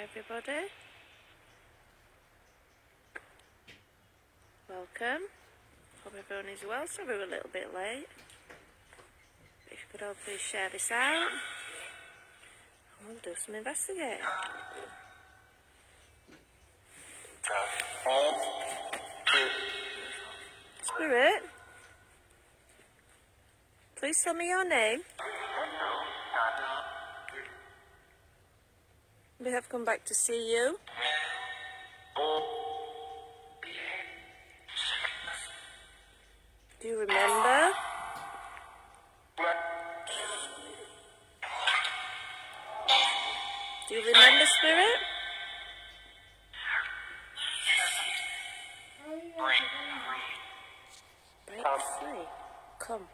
everybody. Welcome. Hope everyone is well. Sorry we're a little bit late. If you could all please share this out. And we'll do some investigating. Spirit, please tell me your name. We have come back to see you. Do you remember? Do you remember, Spirit? Break free. Come.